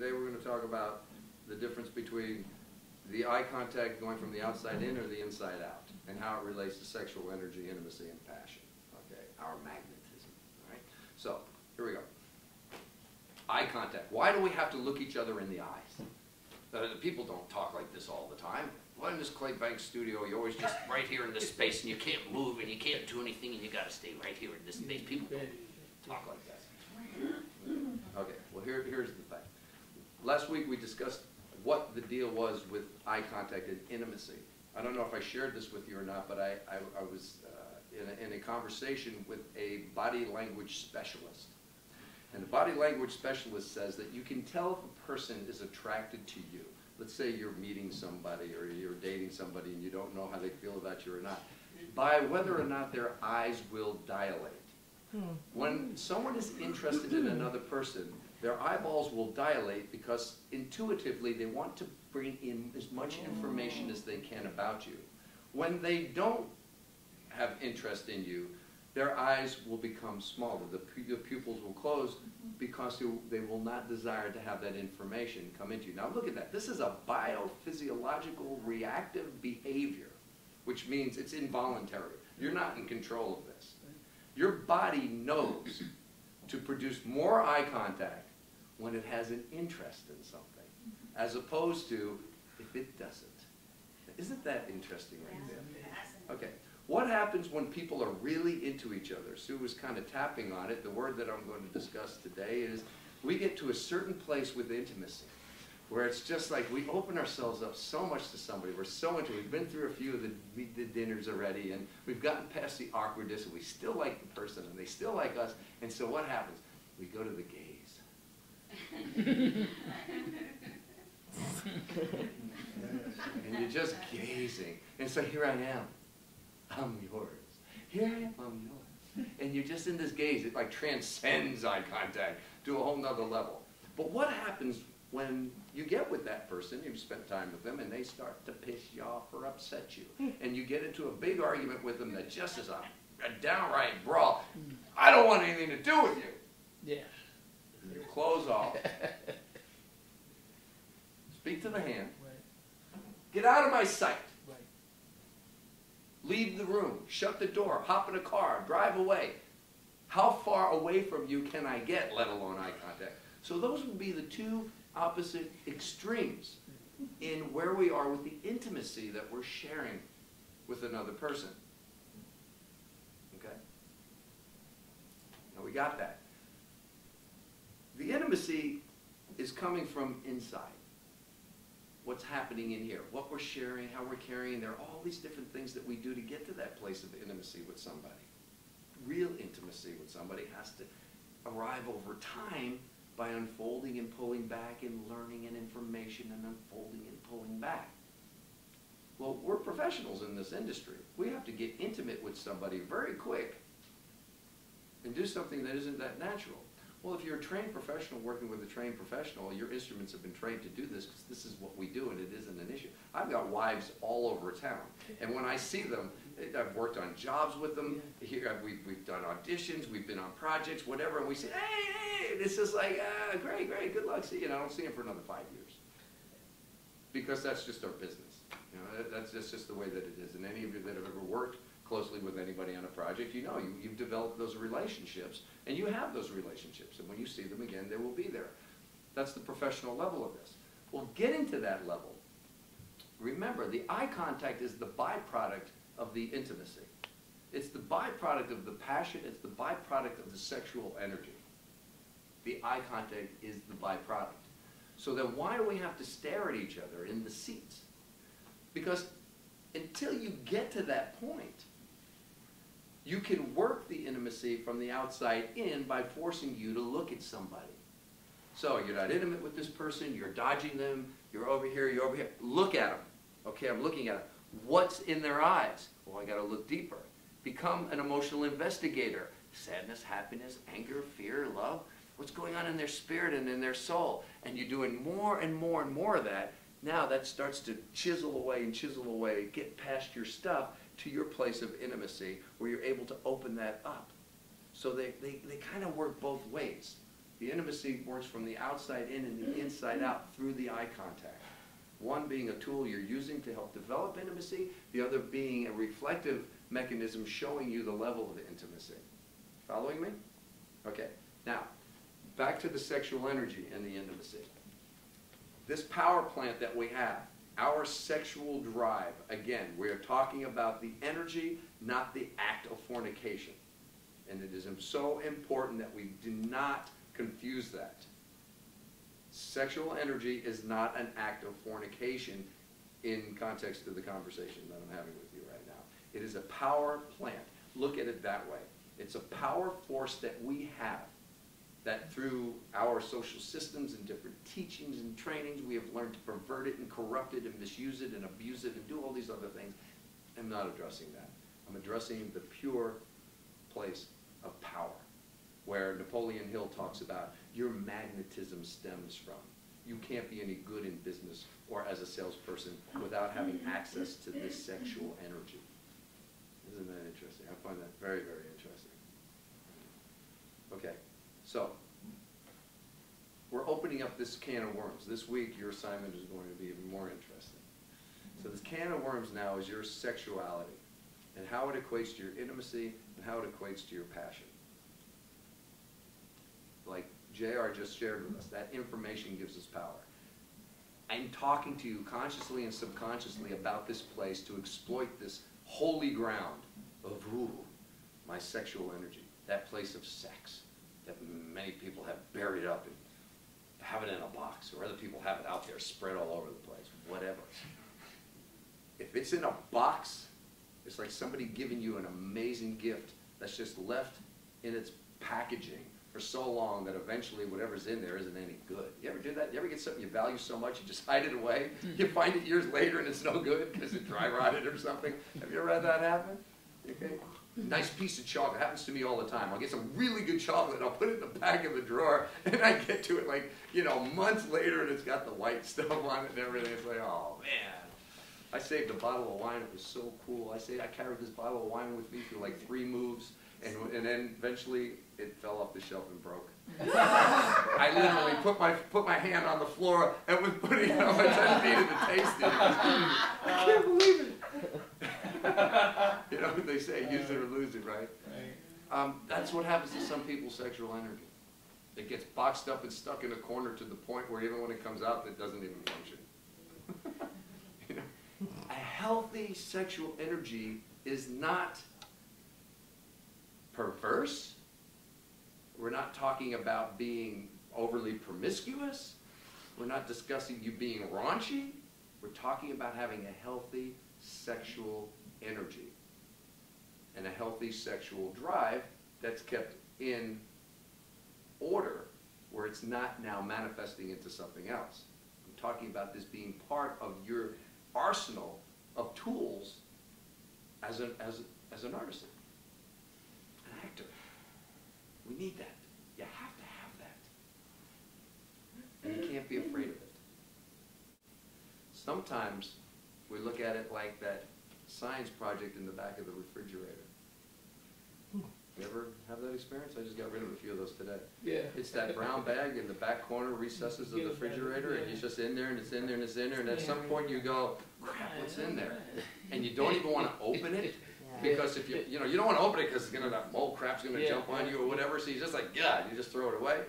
Today we're going to talk about the difference between the eye contact going from the outside in or the inside out, and how it relates to sexual energy, intimacy, and passion. Okay, our magnetism. All right. So here we go. Eye contact. Why do we have to look each other in the eyes? Uh, people don't talk like this all the time. Well, in this Clay Banks studio, you're always just right here in this space, and you can't move, and you can't do anything, and you got to stay right here in this space. People don't talk like that. Okay, well, here, here's the. Last week, we discussed what the deal was with eye contact and intimacy. I don't know if I shared this with you or not, but I, I, I was uh, in, a, in a conversation with a body language specialist. And the body language specialist says that you can tell if a person is attracted to you. Let's say you're meeting somebody or you're dating somebody and you don't know how they feel about you or not. By whether or not their eyes will dilate. When someone is interested in another person, their eyeballs will dilate because intuitively they want to bring in as much mm. information as they can about you. When they don't have interest in you, their eyes will become smaller. The, the pupils will close mm-hmm. because they, they will not desire to have that information come into you. Now look at that. This is a biophysiological reactive behavior, which means it's involuntary. You're not in control of this. Your body knows to produce more eye contact when it has an interest in something, as opposed to if it doesn't. Isn't that interesting right there? Okay. What happens when people are really into each other? Sue was kind of tapping on it. The word that I'm going to discuss today is we get to a certain place with intimacy where it's just like we open ourselves up so much to somebody. We're so into it. We've been through a few of the, the dinners already, and we've gotten past the awkwardness, and we still like the person, and they still like us. And so what happens? We go to the gaze. and you're just gazing. And so here I am. I'm yours. Here I am, I'm yours. And you're just in this gaze. It like transcends eye contact to a whole nother level. But what happens when you get with that person, you've spent time with them, and they start to piss you off or upset you, and you get into a big argument with them that just is a, a downright brawl. I don't want anything to do with you. Yeah. You clothes off. Speak to the hand. Get out of my sight. Leave the room. Shut the door. Hop in a car. Drive away. How far away from you can I get, let alone eye contact? So those would be the two opposite extremes in where we are with the intimacy that we're sharing with another person. Okay? Now we got that. The intimacy is coming from inside. What's happening in here, what we're sharing, how we're carrying. There are all these different things that we do to get to that place of intimacy with somebody. Real intimacy with somebody has to arrive over time by unfolding and pulling back and learning and information and unfolding and pulling back. Well, we're professionals in this industry. We have to get intimate with somebody very quick and do something that isn't that natural. Well, if you're a trained professional working with a trained professional, your instruments have been trained to do this because this is what we do and it isn't an issue. I've got wives all over town, and when I see them, I've worked on jobs with them. Here, we've, we've done auditions, we've been on projects, whatever, and we say, hey, hey, it's just like, ah, great, great, good luck, see you. And I don't see them for another five years. Because that's just our business. You know, that's, that's just the way that it is. And any of you that have ever worked closely with anybody on a project, you know you, you've developed those relationships, and you have those relationships, and when you see them again, they will be there. That's the professional level of this. Well, getting to that level, remember, the eye contact is the byproduct of the intimacy. It's the byproduct of the passion, it's the byproduct of the sexual energy. The eye contact is the byproduct. So then why do we have to stare at each other in the seats? Because until you get to that point, you can work the intimacy from the outside in by forcing you to look at somebody. So you're not intimate with this person, you're dodging them, you're over here, you're over here. Look at them. Okay, I'm looking at them. What's in their eyes? Well, I got to look deeper. Become an emotional investigator. Sadness, happiness, anger, fear, love. What's going on in their spirit and in their soul? And you're doing more and more and more of that. Now that starts to chisel away and chisel away, get past your stuff to your place of intimacy where you're able to open that up. So they, they, they kind of work both ways. The intimacy works from the outside in and the inside out through the eye contact. One being a tool you're using to help develop intimacy, the other being a reflective mechanism showing you the level of intimacy. Following me? Okay. Now, back to the sexual energy and the intimacy. This power plant that we have, our sexual drive, again, we are talking about the energy, not the act of fornication. And it is so important that we do not confuse that. Sexual energy is not an act of fornication in context of the conversation that I'm having with you right now. It is a power plant. Look at it that way. It's a power force that we have that through our social systems and different teachings and trainings, we have learned to pervert it and corrupt it and misuse it and abuse it and do all these other things. I'm not addressing that. I'm addressing the pure place of power, where Napoleon Hill talks about your magnetism stems from. You can't be any good in business or as a salesperson without having access to this sexual energy. Isn't that interesting? I find that very, very interesting. Okay, so we're opening up this can of worms. This week, your assignment is going to be even more interesting. So this can of worms now is your sexuality and how it equates to your intimacy and how it equates to your passion. Like JR just shared with us, that information gives us power. I'm talking to you consciously and subconsciously about this place to exploit this holy ground of ooh, my sexual energy, that place of sex that many people have buried up and have it in a box, or other people have it out there spread all over the place, whatever. If it's in a box, it's like somebody giving you an amazing gift that's just left in its packaging for so long that eventually whatever's in there isn't any good. You ever do that? You ever get something you value so much you just hide it away? Mm. You find it years later and it's no good because it dry rotted or something? Have you ever had that happen? Okay. Nice piece of chocolate happens to me all the time. I'll get some really good chocolate and I'll put it in the back of the drawer and I get to it like, you know, months later and it's got the white stuff on it and everything. It's like, oh man. I saved a bottle of wine. It was so cool. I say I carried this bottle of wine with me for like three moves and, and then eventually it fell off the shelf and broke. I literally put my put my hand on the floor and was putting it on my ten feet to taste it. I can't believe it. you know what they say, use it or lose it, right? Right. Um, that's what happens to some people's sexual energy. It gets boxed up and stuck in a corner to the point where even when it comes out, it doesn't even function. you know? A healthy sexual energy is not perverse. We're not talking about being overly promiscuous. We're not discussing you being raunchy. We're talking about having a healthy sexual energy and a healthy sexual drive that's kept in order where it's not now manifesting into something else. I'm talking about this being part of your arsenal of tools as an, as, as an artisan, an actor. We need that. You have to have that. And you can't be afraid of it. Sometimes we look at it like that science project in the back of the refrigerator. You ever have that experience? I just got rid of a few of those today. Yeah. It's that brown bag in the back corner recesses of the refrigerator, and it's just in there, and it's in there, and it's in there, and at some point you go, crap, what's in there? And you don't even want to open it, because if you, you know, you don't want to open it because you know that mold crap's going to Yeah. jump on you or whatever, so you just like, God, you just throw it away.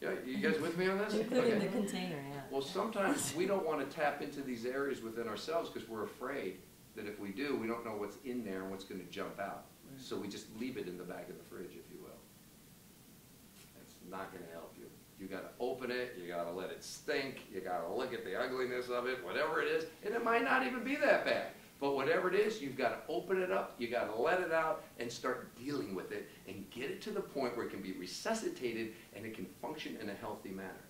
Yeah, you guys with me on this? You put it in the container, yeah. Well, sometimes we don't want to tap into these areas within ourselves because we're afraid that if we do, we don't know what's in there and what's going to jump out. So we just leave it in the back of the fridge, if you will. It's not going to help you. You got to open it, you got to let it stink, you got to look at the ugliness of it, whatever it is, and it might not even be that bad. But whatever it is, you've got to open it up, you got to let it out and start dealing with it and get it to the point where it can be resuscitated and it can function in a healthy manner.